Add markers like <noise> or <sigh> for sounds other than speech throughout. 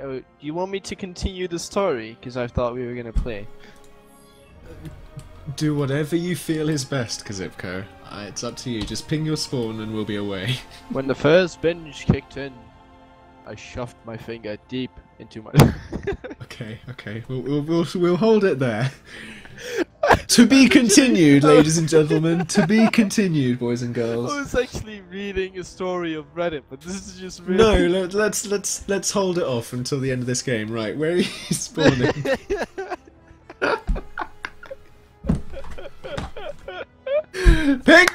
Oh, do you want me to continue the story? Because I thought we were gonna play. Do whatever you feel is best, Qzipco. Uh, it's up to you. Just ping your spawn and we'll be away. <laughs> When the first binge kicked in, I shoved my finger deep into my. <laughs> okay, okay. We'll, we'll, we'll, we'll hold it there. To be continued, ladies and gentlemen. To be continued, boys and girls. I was actually reading a story of Reddit, but this is just No, really. let, let's let's let's hold it off until the end of this game. Right, where are you <laughs> spawning? Ping!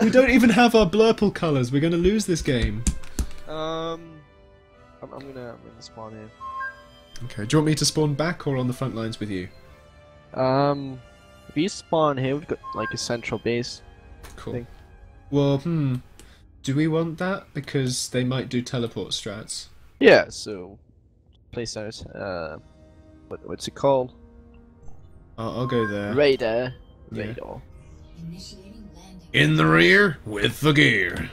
we don't even have our blurple colours. We're going to lose this game. um, I'm, I'm gonna I'm gonna spawn here. Okay, do you want me to spawn back or on the front lines with you? Um, if you spawn here, we've got like a central base. Cool. Thing. Well, hmm. Do we want that? Because they might do teleport strats. Yeah, so place ours. Uh, what what's it called? I'll, I'll go there. Radar. Yeah. Radar. Initiating. In the rear with the gear. Here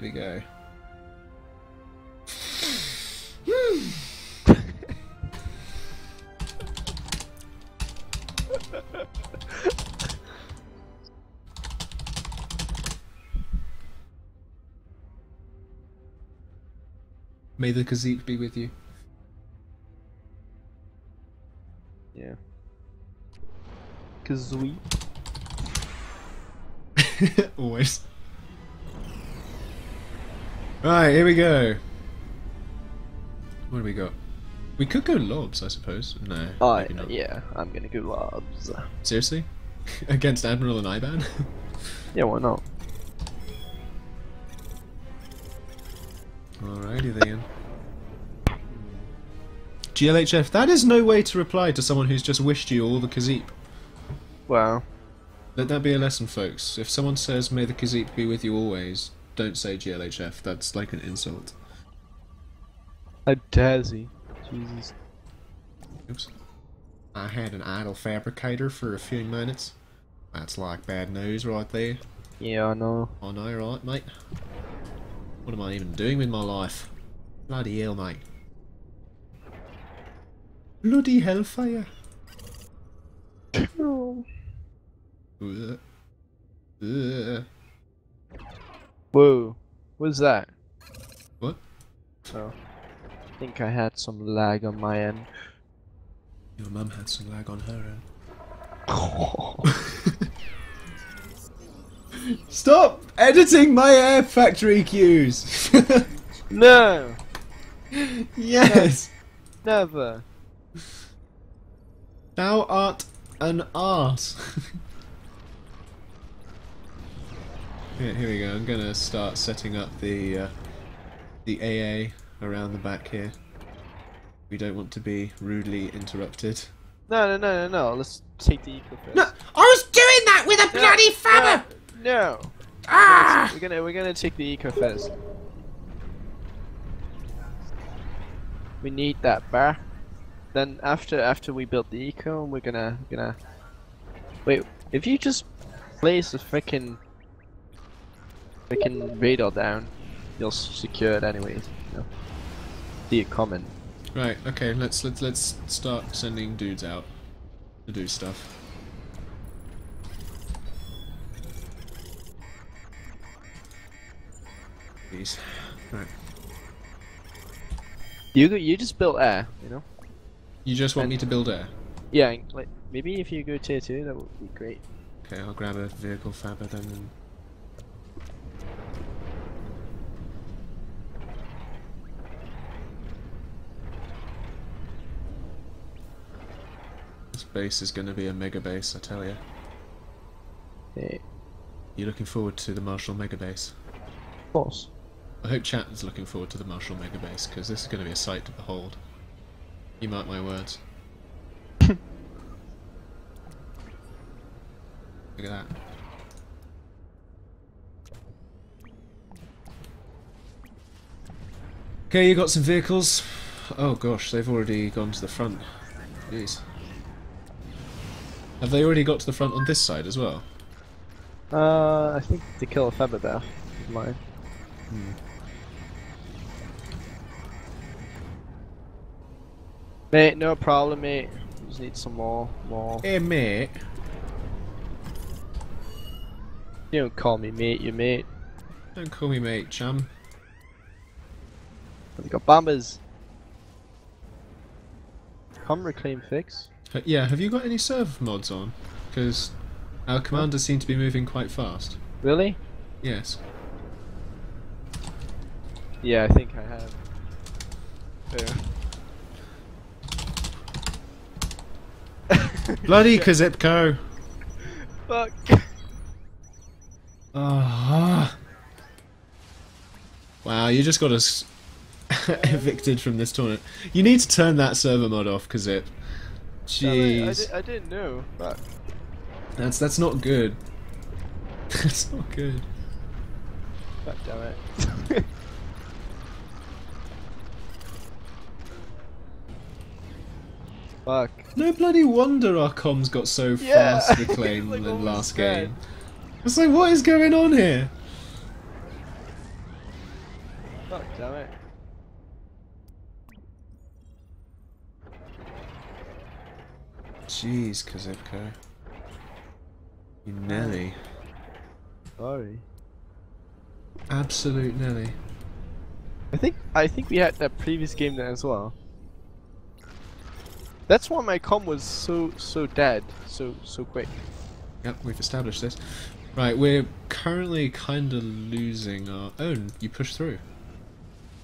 we go. May the Kazik be with you. Yeah. Kazooie. <laughs> Always. Right, here we go. What do we got? We could go lobs, I suppose. No, oh, not. yeah, I'm gonna go lobs. Seriously? <laughs> Against Admiral and iBan? <laughs> Yeah, why not? Alrighty then. GLHF, that is no way to reply to someone who's just wished you all the Khazeep. Wow. Let that be a lesson, folks. If someone says, may the Khazeep be with you always, don't say GLHF. That's like an insult. A Dazzy. Jesus. Oops. I had an idle fabricator for a few minutes. That's like bad news right there. Yeah, I know. I know, right, mate? What am I even doing with my life? Bloody hell, mate. Bloody hellfire. Ugh. Ugh. Whoa. What's that? What? Oh. I think I had some lag on my end. Your mum had some lag on her end. <laughs> Stop editing my air factory cues! <laughs> no! yes! Never! Thou art an arse. here, here we go. I'm gonna start setting up the uh, the AA around the back here. We don't want to be rudely interrupted. No, no, no, no, no. Let's take the eco first. No, I was doing that with a No, bloody fabber. No! Ah! We're gonna, we're gonna take the eco first. We need that bar. Then after after we build the eco, we're gonna gonna wait. If you just place the freaking freaking radar down, you'll secure it anyways. You know? See it coming. Right. Okay. Let's let's let's start sending dudes out to do stuff. Please. Right. You go- you just built air, you know. You just want me to build air? Yeah, like maybe if you go tier two, that would be great. Okay, I'll grab a vehicle fabber then. And... This base is going to be a mega base, I tell you. Yeah, You looking forward to the Marshall mega base? of course. I hope chat is looking forward to the Marshall mega base because this is going to be a sight to behold. You mark my words. <laughs> Look at that. Okay, you got some vehicles. Oh gosh, they've already gone to the front. Jeez. Have they already got to the front on this side as well? Uh, I think to kill a feather there. is Mine. Mate, no problem, mate. Just need some more, more. Hey, mate. You don't call me mate, you mate. Don't call me mate, chum. We got bombers. Come reclaim fix. Uh, yeah, have you got any serve mods on? Because our commanders seem to be moving quite fast. Really? Yes. Yeah, I think I have. Fair. Bloody Qzipco! Fuck. Ah. Wow, you just got us <laughs> evicted from this tournament. You need to turn that server mod off, Kazip. Damn it, I, Jeez. I didn't know. Fuck. That's that's not good. <laughs> That's not good. Fuck damn it. <laughs> Fuck. No bloody wonder our comms got so Yeah, fast reclaimed <laughs> like in almost last game. It's like, what is going on here? Fuck damn it. Jeez, Qzipco. You Nelly. Sorry. Absolute Nelly. I think I think we had that previous game there as well. That's why my com was so so dead so so quick. Yep, we've established this. Right, we're currently kind of losing our... Oh, you push through.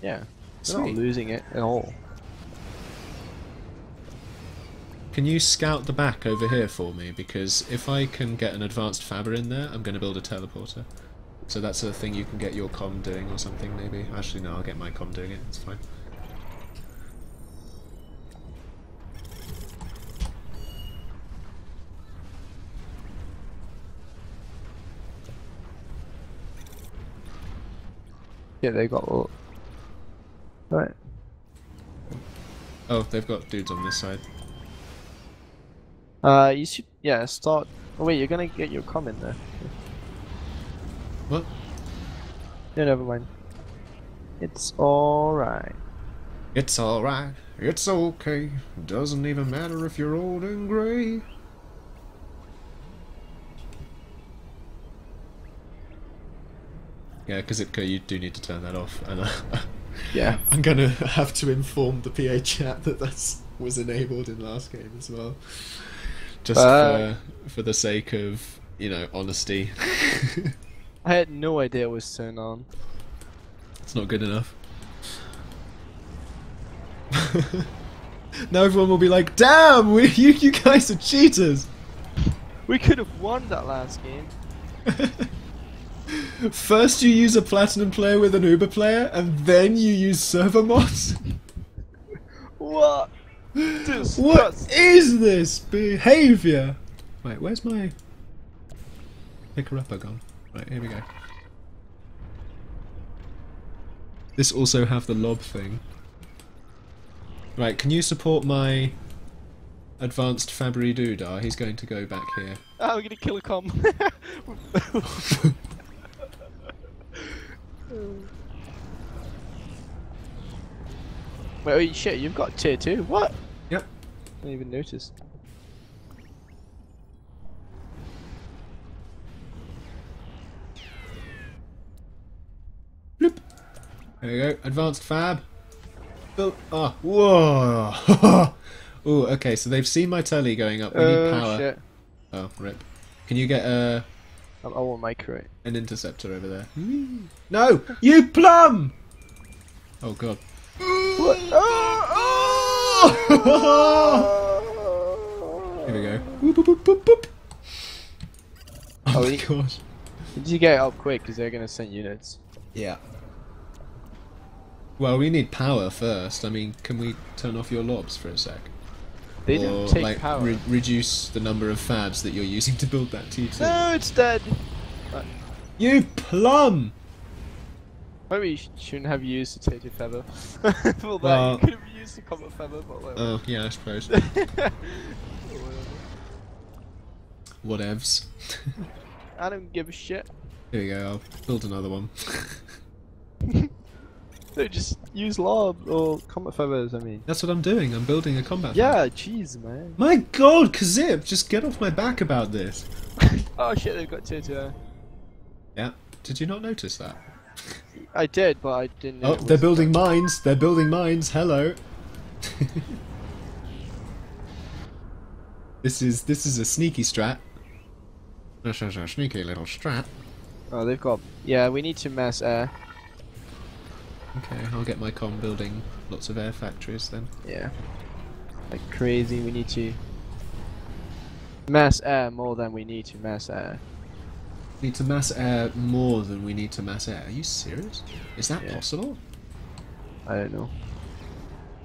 Yeah. We're not losing it at all. Can you scout the back over here for me? Because if I can get an advanced fabber in there, I'm going to build a teleporter. So that's a thing you can get your com doing or something, maybe. Actually, no, I'll get my com doing it. It's fine. Yeah, they got all. Right. Oh, they've got dudes on this side. Uh, you should yeah start. Oh wait, you're gonna get your com in there. What? No, never mind. It's alright. It's alright. It's okay. Doesn't even matter if you're old and grey. Yeah, Qzipco, you do need to turn that off. And uh, <laughs> Yeah. I'm gonna have to inform the PA chat that that was enabled in last game as well. Just Fuck. for, for the sake of, you know, honesty. <laughs> I had no idea it was turned on. it's not good enough. <laughs> now everyone will be like, damn, we, you, you guys are cheaters! We could have won that last game. First you use a platinum player with an Uber player, and then you use server mods? What? What Disgust. is this behavior? Wait, where's my picker upper gone? Right, here we go. This also have the lob thing. Right, can you support my advanced Fabry Doodah? He's going to go back here. Ah, we're gonna kill a com. <laughs> <laughs> Wait, oh, shit, you've got tier 2? What? Yep. I didn't even notice. Bloop. There we go. Advanced fab. Built. Oh, ah, whoa. <laughs> Ooh, okay, so they've seen my telly going up. We need Oh, power. shit. Oh, rip. Can you get I, I want my crate. an interceptor over there? No! You plum! Oh god. What? Ah, ah! Here we go. Boop, boop, boop, boop, boop. Oh, Oh, my he- god. Did you get it up quick? Because they're gonna send units. Yeah. Well, we need power first. I mean, can we turn off your lobs for a sec? They or don't take like power. re- reduce the number of fabs that you're using to build that T2. no, it's dead. You plum! Maybe you shouldn't have used the Tato Feather. <laughs> That, Well- you could have used the Comet Feather, but whatever. Oh, yeah, I suppose. <laughs> Whatevs. <laughs> I don't give a shit. Here we go, I'll build another one. No, just use lob or comet feathers. I mean. That's what I'm doing. I'm building a combat. Yeah, jeez, man. My God, Kazip, just get off my back about this. Oh shit, they've got tier two. air. Eh? Yeah. Did you not notice that? I did, but I didn't. Oh, they're building mines. They're building mines. Hello. <laughs> this is this is a sneaky strat. This is a sneaky little strat. Oh, they've got. Yeah, we need to mass air. Okay, I'll get my com building lots of air factories then. Yeah. Like crazy, we need to mass air more than we need to mass air. Need to mass air more than we need to mass air. Are you serious? Is that Yeah. possible? I don't know.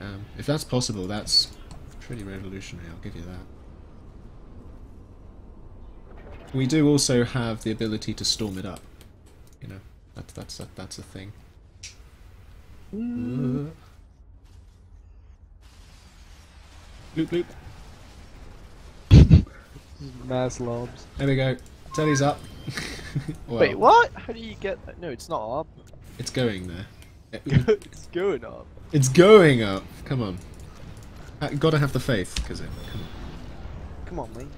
Um, if that's possible, that's pretty revolutionary. I'll give you that. We do also have the ability to storm it up. You know, that's that's that, that's a thing. Uh. Bloop bloop. <laughs> Mass lobs. There we go. Telly's up. <laughs> Well, Wait, what? How do you get that? No, it's not up. It's going there. <laughs> It's going up. It's going up. Come on. Uh, gotta have the faith, because it. Come on. Come on, mate.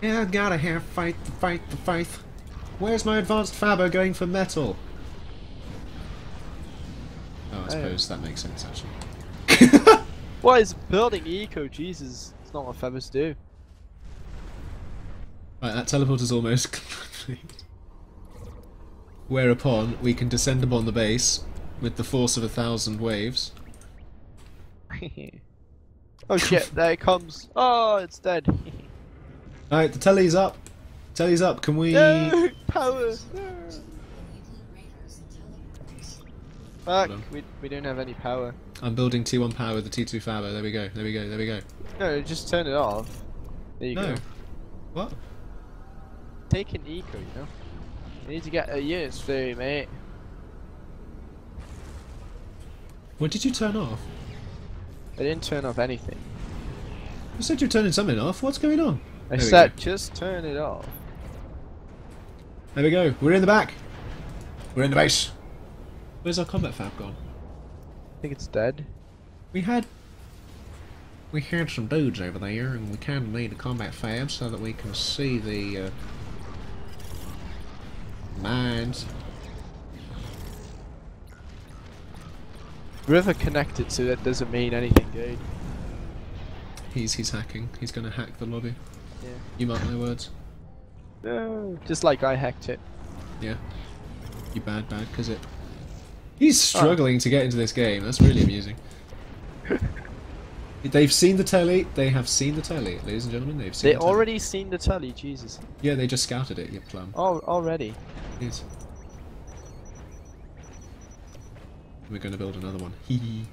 Yeah, gotta have fight the fight the faith. Where's my advanced fabber going for metal? Oh, I suppose that makes sense actually. What <laughs> is building eco? Jesus, it's not what feathers do. Right, that teleport is almost <laughs> complete. Whereupon we can descend upon the base with the force of a thousand waves. <laughs> oh shit, there it comes. Oh, it's dead. <laughs> Alright, the telly's up. Telly's up. Can we? no, power. No. Raiders and teleporters. Fuck, we, we don't have any power. I'm building T1 power with the T2 Fabber. There we go. There we go. There we go. No, just turn it off. There you No. go. What? Take an eco, you know? You need to get a units through, mate. What did you turn off? I didn't turn off anything. You said you're turning something off. What's going on? I There said just turn it off. There we go. We're in the back. We're in the base. Where's our combat fab gone? I think it's dead. We had we had some dudes over there, and we kind of need a combat fab so that we can see the uh, mines. River connected, so that doesn't mean anything good. He's he's hacking. He's gonna hack the lobby. Yeah. You mark my words. No, just like I hacked it. Yeah. You bad bad cause it. He's struggling to get into this game. That's really amusing. <laughs> They've seen the telly. They have seen the telly, ladies and gentlemen. They've seen. They the telly. already seen the telly, Jesus. Yeah, they just scouted it. You plum. Oh, already. Yes. We're gonna build another one. Hee hee.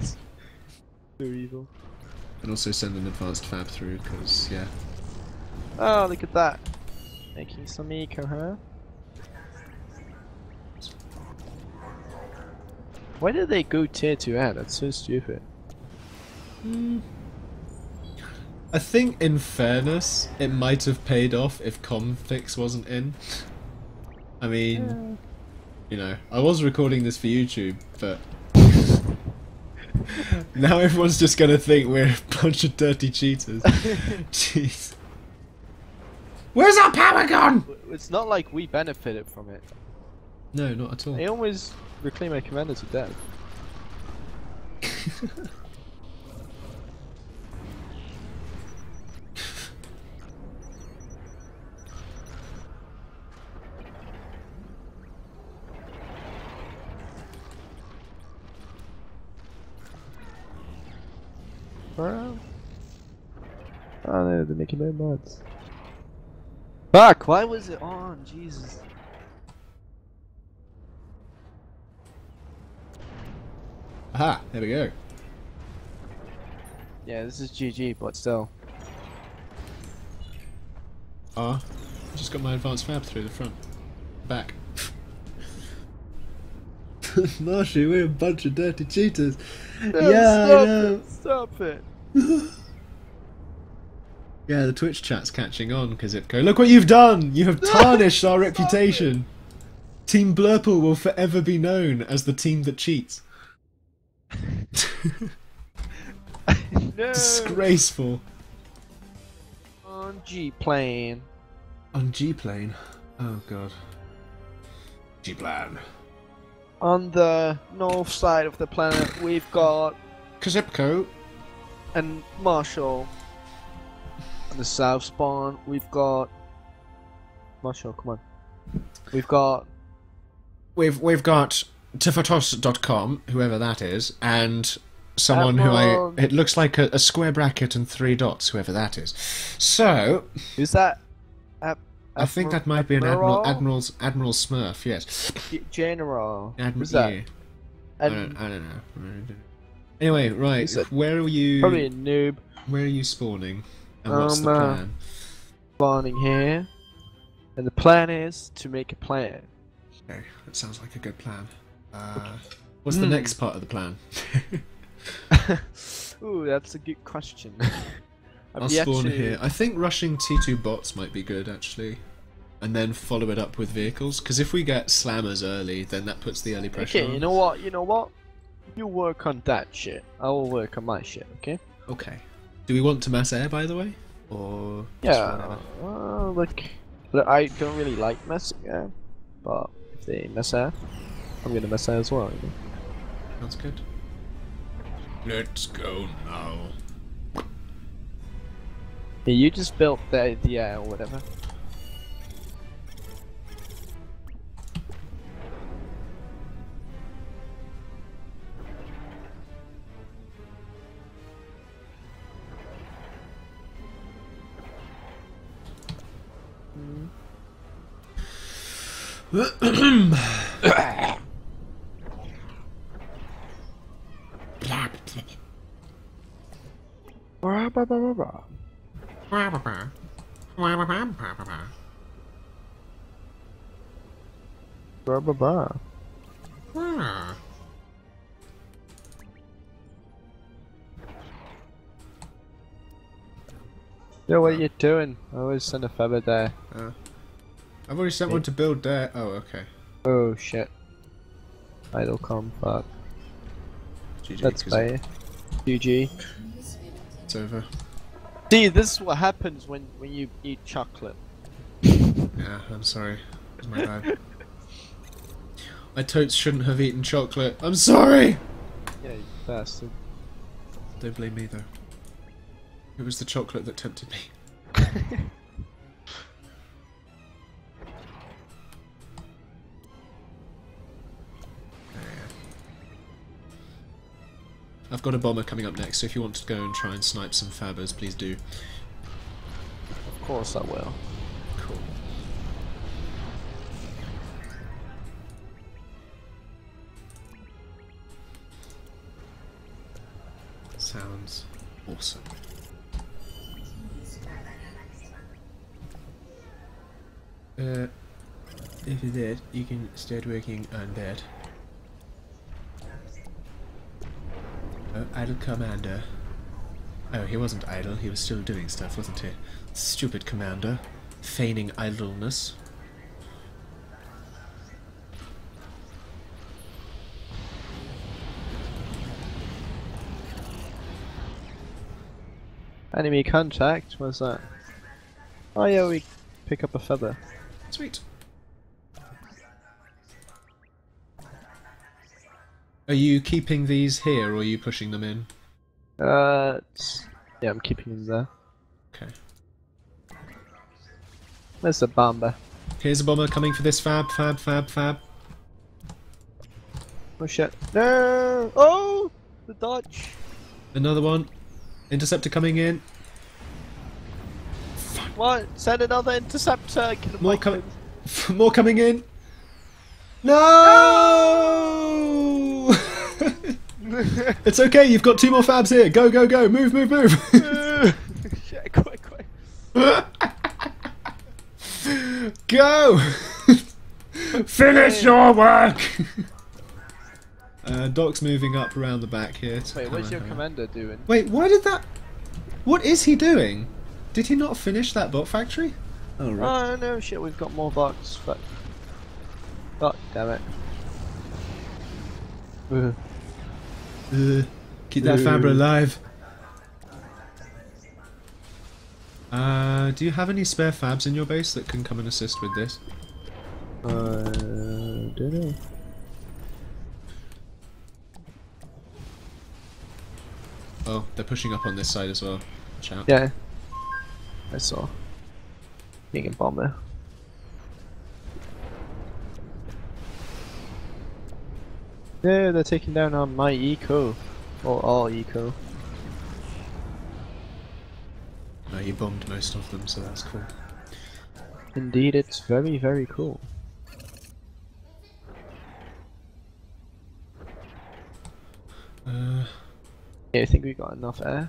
<laughs> So evil. And also send an advanced fab through, because, yeah. Oh, look at that. Making some eco, huh? Why did they go tier 2 air? That's so stupid. Hmm. I think, in fairness, it might have paid off if Confix wasn't in. I mean, you know, I was recording this for YouTube, but <laughs> now everyone's just gonna think we're a bunch of dirty cheaters. <laughs> Jeez. Where's our power gone? It's not like we benefited from it. No, not at all. They always reclaim a commander to death. <laughs> Bro. Oh no, they're making no mods. Fuck, why was it on? Jesus. Aha, there we go. Yeah, this is GG, but still. Ah, just got my advanced fab through the front. Back. <laughs> Marshy, we're a bunch of dirty cheaters. No, yeah, I stop know. it! Stop it! <laughs> Yeah, the Twitch chat's catching on because it go. Look what you've done! You have <laughs> tarnished our reputation. Team Blurple will forever be known as the team that cheats. no. Disgraceful. On G plane. On G plane. Oh god. G plan. On the north side of the planet, we've got Qzipco. and Marshall. On the south spawn, we've got Marshall. Come on. We've got We've we've got Tifatos.com, whoever that is, and someone Admiral- who I it looks like a, a square bracket and three dots, whoever that is. So who's that? Ap- I think that might be an Admiral Admiral's Admiral Smurf, yes. General. Admiral that? yeah. I don't, I don't know. I don't know. Anyway, right. Where are you probably a noob where are you spawning? And what's the Um, uh, plan? spawning here. And the plan is to make a plan. Okay, that sounds like a good plan. Uh, what's the Hmm. next part of the plan? <laughs> Ooh, that's a good question. <laughs> I'll spawn to- here. I think rushing T2 bots might be good actually. And then follow it up with vehicles. Because if we get slammers early, then that puts the early pressure Okay, on. you know what? You know what? You work on that shit. I will work on my shit. Okay? Okay. Do we want to mass air, by the way? Or. Yeah. whatever? Uh, look, look, I don't really like mess air, but if they mess air, I'm gonna mess air as well. You know? Sounds good. Let's go now. Yeah, you just built the the air or whatever. Yo, what are you doing? I always send a feather there. I've already sent one to build there. Oh, okay. Oh shit. Idle com, fuck. GG, That's 'cause bad. GG. It's over. See, this is what happens when, when you eat chocolate. Yeah, I'm sorry. It's my bad. I totes shouldn't have eaten chocolate. I'm sorry! Yeah, you bastard. Don't blame me though. It was the chocolate that tempted me. <laughs> I've got a bomber coming up next, so if you want to go and try and snipe some fabbers, please do. Of course I will. Cool. Sounds awesome. Uh, if you're dead, you can start working on that. Oh, idle commander. Oh, he wasn't idle, he was still doing stuff, wasn't he? Stupid commander. Feigning idleness. Enemy contact? What's that? Oh yeah, we pick up a feather. Sweet. Are you keeping these here, or are you pushing them in? Uh, yeah, I'm keeping them there. Okay. There's a bomber. Here's a bomber coming for this fab, fab, fab, fab. Oh shit. No! Oh! The dodge! Another one. Interceptor coming in. What? Send another interceptor! More coming. in. <laughs> More coming in. No! <laughs> it's okay. You've got two more fabs here. Go, go, go! Move, move, move! shit, quick, quick. Go! <laughs> <laughs> Finish your work! uh, Doc's moving up around the back here. Wait, what's your over. commander doing? Wait, why did that... What is he doing? Did he not finish that bot factory? Oh, right. Oh no, shit, we've got more bots, but. Oh, damn it. Ugh. Keep that Fabra alive. Uh, do you have any spare fabs in your base that can come and assist with this? Uh, don't know. Oh, they're pushing up on this side as well. Watch out. Yeah. I saw. Being a bomber. Yeah, they're taking down on my eco. Or all eco. No, you bombed most of them, so that's cool. Indeed, it's very, very cool. Uh, Yeah, I think we got enough air.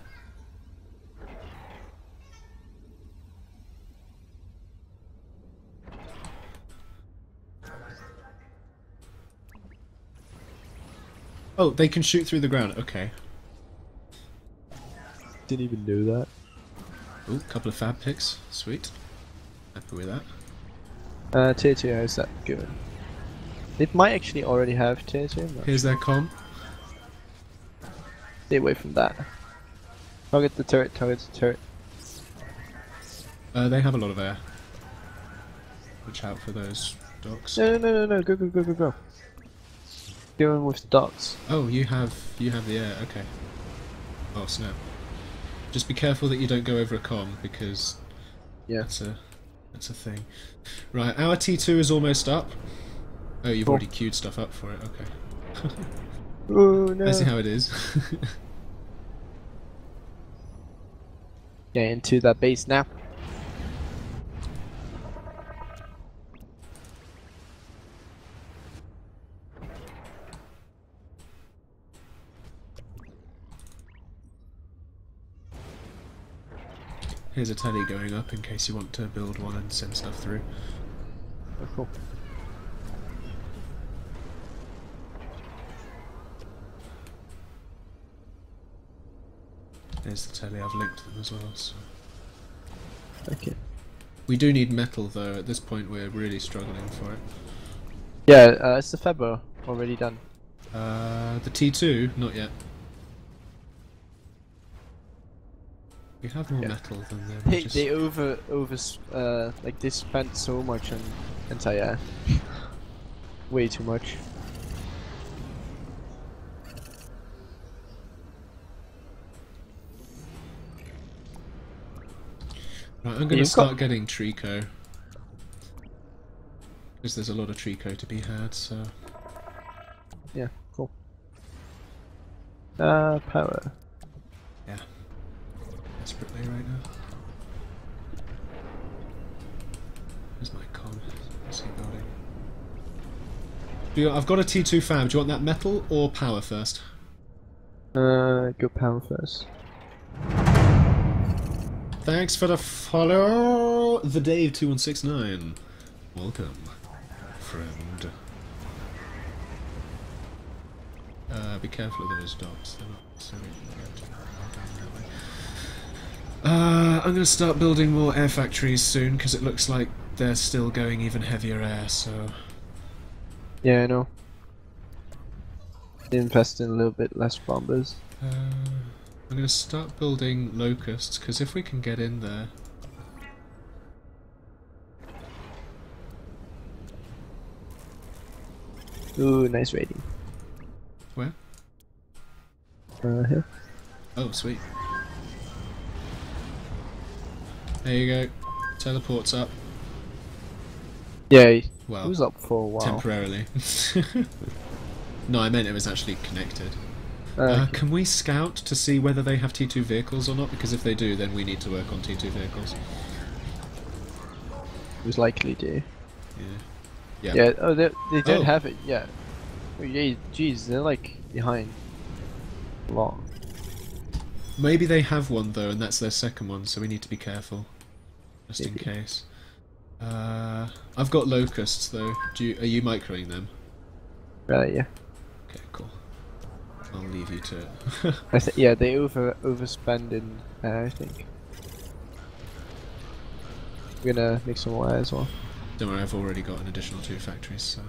Oh, they can shoot through the ground. Okay. Didn't even know that. Ooh, couple of fab picks. Sweet. Happy with that. Uh, tier 2, how's that going? It might actually already have tier 2, but Here's their com. stay away from that. Target the turret, target the turret. Uh, they have a lot of air. Watch out for those Dox. No, no, no, no, no, go, go, go, go, go. Going with the dots. Oh, you have you have the air. Okay. Oh snap! Just be careful that you don't go over a com because Yeah. that's a that's a thing. Right, our T two is almost up. Oh, you've Cool. already queued stuff up for it. Okay. <laughs> Oh no. <laughs> I see how it is. <laughs> Get into that base now. Here's a telly going up in case you want to build one and send stuff through. Oh, cool. There's the telly. I've linked them as well. So. Okay. We do need metal though. At this point, we're really struggling for it. Yeah, uh, it's the Febo already done. Uh, the T2, not yet. We have more Yeah. metal than them. They, just- they over over uh like they spent so much on anti-air. Way too much. Right, I'm going to You've start got- getting Trico. Because there's a lot of Trico to be had, so... Yeah, cool. Uh, power. Desperately right now. Where's my? What's he? I've got a T2 fab. Do you want that metal or power first? Uh, go power first. Thanks for the follow, the Dave two one six nine. Welcome, friend. Uh, be careful of those Dox. They're not so going that way. Uh, I'm gonna start building more air factories soon because it looks like they're still going even heavier air. So Yeah, I know. Invest in a little bit less bombers. uh, I'm gonna start building locusts because if we can get in there, Ooh, nice rating. where? Uh, here. Oh, sweet. There you go. Teleports up. Yeah, Well, was up for a while. temporarily. <laughs> no, I meant it was actually connected. Uh, Uh, can we scout to see whether they have T2 vehicles or not? Because if they do, then we need to work on T2 vehicles. it was likely to. Yeah. Yeah. Yeah, oh, they, they don't Oh. have it yet. Oh, yeah, jeez, they're like behind. A lot. Maybe they have one though, and that's their second one, so we need to be careful, just in case. Uh, I've got locusts though. Do you, are you microing them? Right, yeah. Okay, cool. I'll leave you to it. I <laughs> th yeah, they over overspend in air, I think. I'm gonna make some more air as well. Don't worry, I've already got an additional two factories, so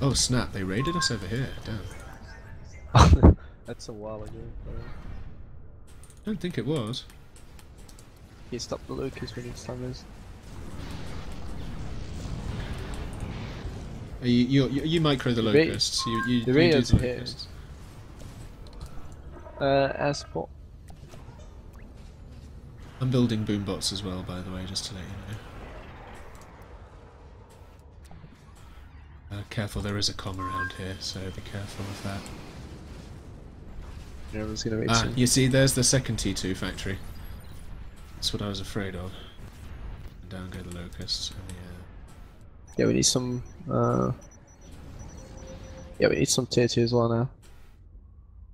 Oh snap! They raided us over here. Damn. <laughs> That's a while ago. I don't think it was. He stopped the Lucas when his is. Uh, You you you, you micro the The ra- locusts. You you, the you do the here. locusts. Uh, Asport. I'm building boom bots as well, by the way, just to let you know. Uh, careful, there is a com around here, so be careful of that. You know, gonna wait Ah, you see, there's the second T2 factory. That's what I was afraid of. And down go the locusts. And the, uh, Yeah, we need some. Uh, yeah, we need some tier two as well now.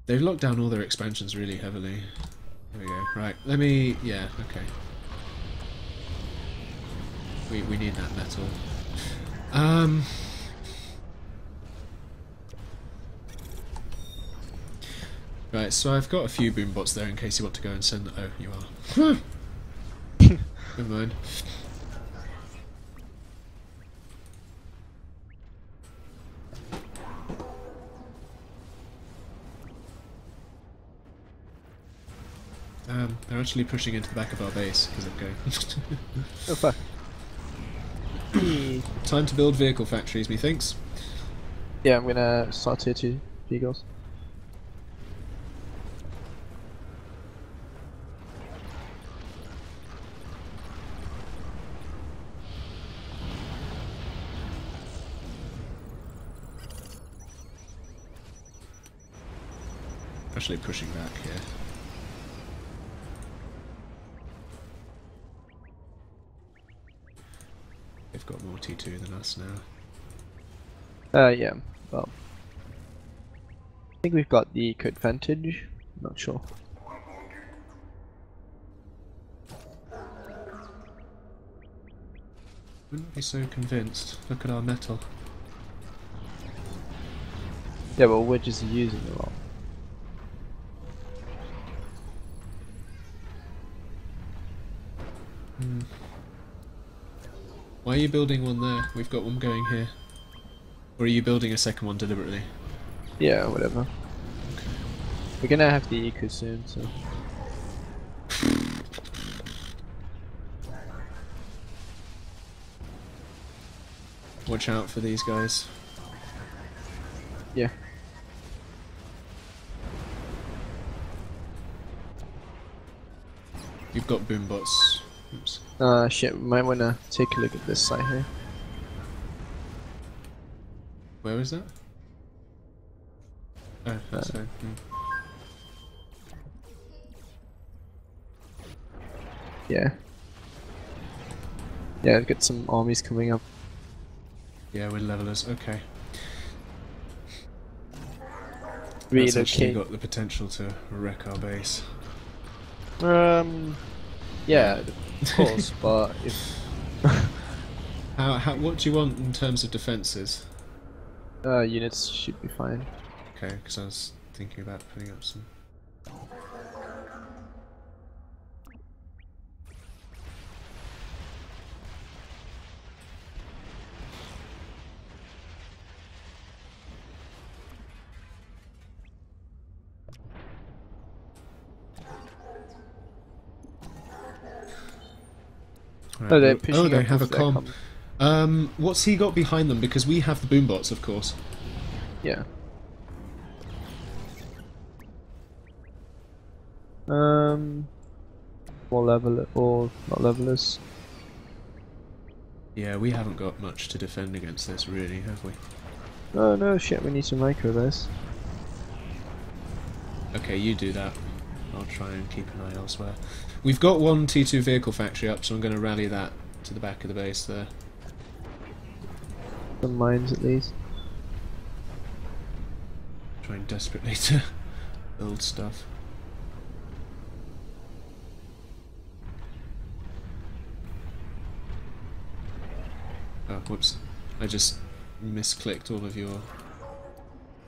they've locked down all their expansions really heavily. There we go. Right, let me. Yeah, okay. We we need that metal. <laughs> Um. Right, so I've got a few boom bots there in case you want to go and send. Oh, you are. Never mind. Um, they're actually pushing into the back of our base because I'm going. Oh fuck. Time to build vehicle factories, methinks. yeah, I'm gonna start tier two vehicles. Actually pushing back here. They've got more T2 than us now. Uh, yeah. Well, I think we've got the eco advantage. Not sure. Wouldn't be so convinced. Look at our metal. Yeah, but we're just using a lot. Hmm. Why are you building one there? We've got one going here. Or are you building a second one deliberately? Yeah, whatever. We're gonna have the eco soon, so. Watch out for these guys. Yeah. You've got boom bots. Oops. Uh, shit, we might wanna take a look at this site here. Where is that? Oh, that's Uh, fine. Yeah. Yeah, I've got some armies coming up. Yeah, we're levelers. Okay. That's actually Relocate. got the potential to wreck our base. Um, yeah, of course, <laughs> but if <laughs> How, how, what do you want in terms of defences? uh, units should be fine. Okay, because I was thinking about putting up some. Oh, they're pushing oh, they have a com. com- Um, what's he got behind them? Because we have the boom bots, of course. Yeah. Um, more level or not levelers. Yeah, we haven't got much to defend against this, really, have we? Oh no, shit, we need to micro this. Okay, you do that. I'll try and keep an eye elsewhere. We've got one T2 vehicle factory up, so I'm going to rally that to the back of the base there. Some mines at least. Trying desperately <laughs> to build stuff. Oh, whoops. I just misclicked all of your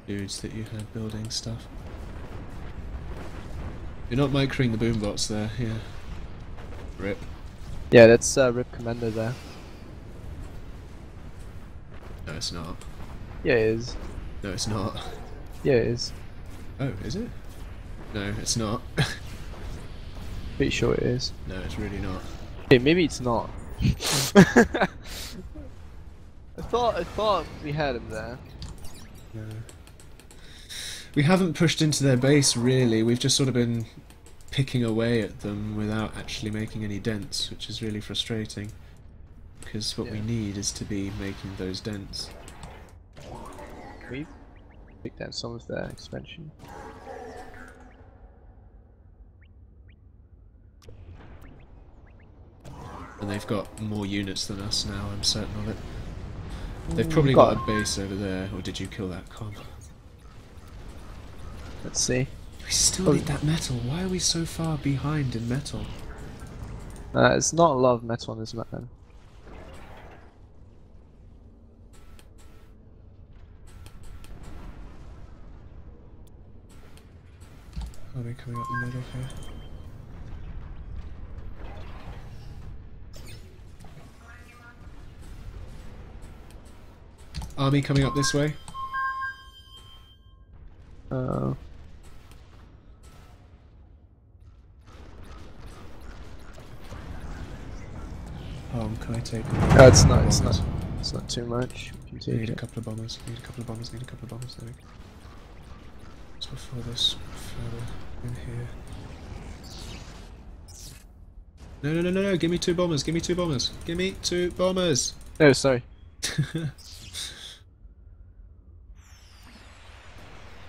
dudes that you had building stuff. You're not microing the boom bots there, yeah. Rip. Yeah, that's uh, Rip Commander there. No, it's not. Yeah, it is. No, it's not. Yeah, it is. Oh, is it? No, it's not. <laughs> Pretty sure it is. no, it's really not. Okay, maybe it's not. <laughs> <laughs> I thought I thought we had him there. No. We haven't pushed into their base really. We've just sort of been picking away at them without actually making any dents, which is really frustrating. Because what we need is to be making those dents. We've picked out some of their expansion. And they've got more units than us now, I'm certain of it. They've probably got got a base over there, or did you kill that com? Let's see. We still Oh. need that metal. Why are we so far behind in metal? Uh, it's not a lot of metal on this map. Then. Are they coming up the middle here? Army coming up this way. Uh, Oh, can I take? no, it's not. It's not. It's not too much. Can Need take a couple of bombers. Need a couple of bombers. Need a couple of bombers. There we go. Just before this, further in here. No, no, no, no, no! Give me two bombers. Give me two bombers. Give me two bombers. No, sorry. <laughs> there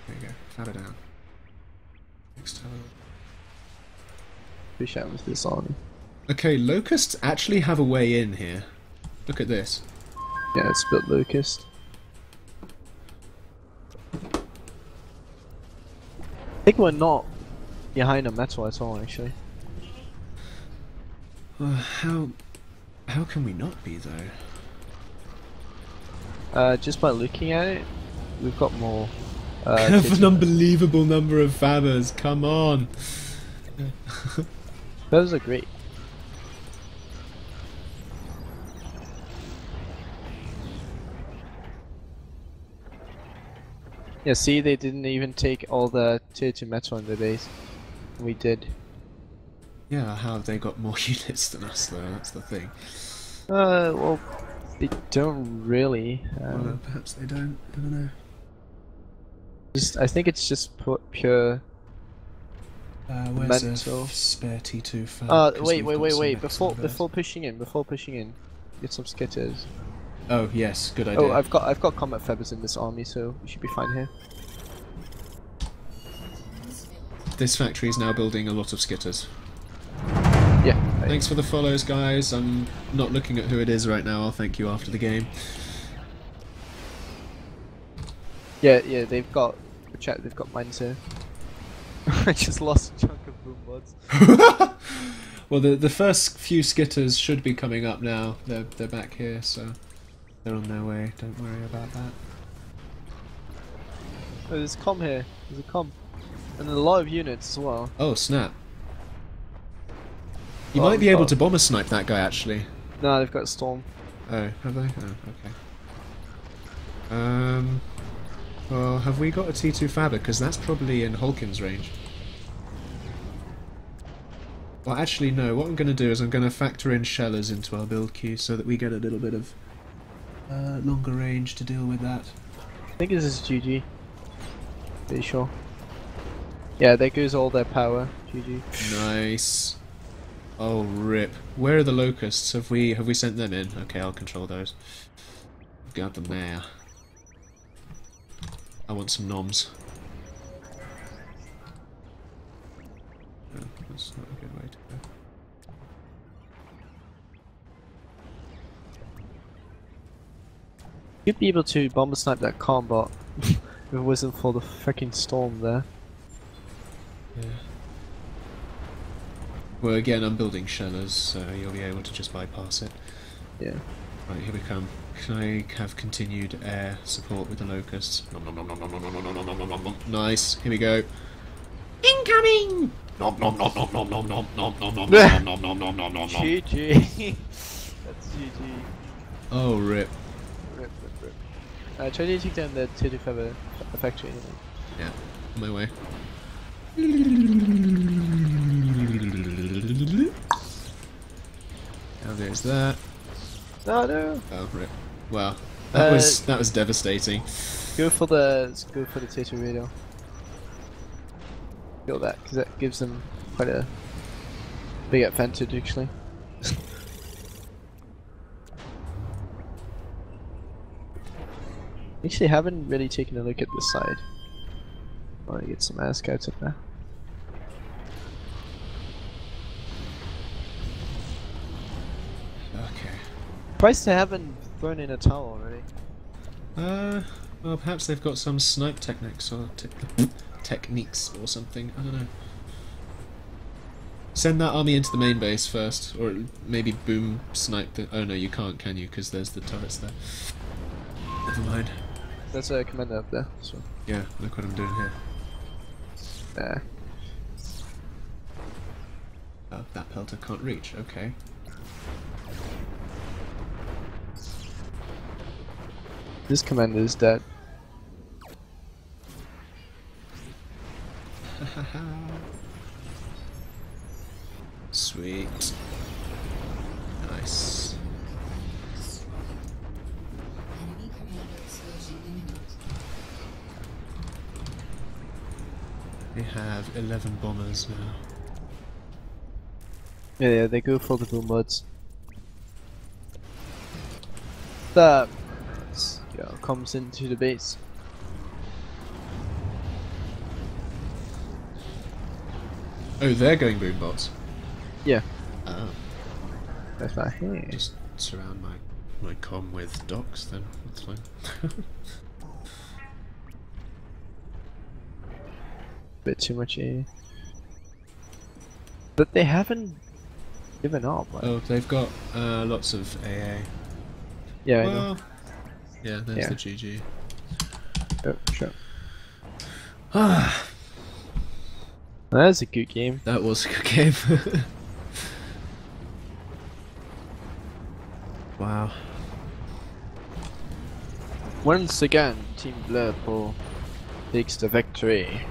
you go. It down. Next time. Push out with this army. Okay, locusts actually have a way in here. Look at this. Yeah, it's built locust. I think we're not behind on metal at all, actually. Uh, how how can we not be though? Uh, just by looking at it, we've got more. Uh, <laughs> have an unbelievable number of fabbers. Come on. Those are great. Yeah, see, they didn't even take all the tier 2 metal in their base. We did. Yeah, how have they got more <laughs> units than us though? That's the thing. Uh, well, they don't really. Well, Um, perhaps they don't. I don't know. just, I think it's just pu- pure. Uh, where's Mental. spare T2 fab? Uh, wait, wait, wait, wait. Before, before pushing in, before pushing in, get some skitters. Oh yes, good oh, idea. Oh, I've got, I've got combat fabbers in this army, so we should be fine here. This factory is now building a lot of skitters. Yeah. Thanks for the follows, guys. I'm not looking at who it is right now. I'll thank you after the game. Yeah, yeah, they've got chat. They've got mines here. <laughs> I just lost a chunk of boom mods. <laughs> well, the the first few skitters should be coming up now. They're they're back here, so they're on their way. Don't worry about that. Oh, there's a com here. There's a com, and a lot of units as well. Oh snap! You Well, might be able oh. to bomber snipe that guy actually. No, they've got storm. Oh, have they? Oh, okay. Um. Well, have we got a T2 fabber? Because that's probably in Holkin's range. Well, actually, no. What I'm going to do is I'm going to factor in Shellers into our build queue so that we get a little bit of uh, longer range to deal with that. I think this is GG. Pretty sure. Yeah, there goes all their power. GG. Nice. Oh, rip. Where are the locusts? Have we have we sent them in? Okay, I'll control those. Got them there. I want some noms. Oh, that's not a good way to go. You'd be able to bomber snipe that combat if it wasn't for the freaking storm there. Yeah. Well, again, I'm building shellers, so you'll be able to just bypass it. Yeah. Right, here we come. Can I have continued air support with the locusts? Nom, nom, nom, nom, nom, nom, nom, nom, nom, nom, nom, nom, nom. Nice. Here we go. Incoming! Nom nom nom nom nom nom nom nom nom nom nom nom nom nom nom nom. GG. That's GG. Oh rip. Uh, try to take down the T2 fabber factory. Yeah, on my way. Now there's that. No, no. Oh, right. Well, that Uh, was that was devastating. Go for the let's go for the Tito radio. Feel that because that gives them quite a big advantage actually. Actually, haven't really taken a look at this side. Want to get some ass scouts up there. Okay. Surprised they haven't thrown in a towel already. Uh, well, perhaps they've got some snipe techniques or te- techniques or something. I don't know. Send that army into the main base first, or maybe boom snipe the. Oh no, you can't, can you? Because there's the turrets there. Never mind. There's a commander up there. So, Yeah, look what I'm doing here. nah. Uh, oh, that pelter can't reach. Okay. This commander is dead. <laughs> Sweet. Nice. We have 11 bombers now. Yeah, yeah, they go for the boom mods. That yeah, comes into the base. Oh, they're going boom bots. Yeah, Oh. that's right. Hey. Just surround my my com with Dox then. That's <laughs> fine. Bit too much eh? But they haven't given up. Like. oh, they've got uh, lots of AA. yeah, I know. well, yeah, there's Yeah. the GG. Oh, sure. Ah, <sighs> That was a good game. that was a good game. <laughs> wow. Once again, Team Blurple takes the victory.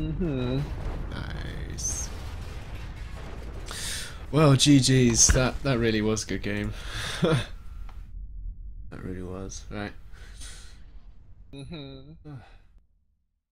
Mm-hmm. Nice. Well, GG's. That that really was a good game. <laughs> that really was. Right. Mm-hmm.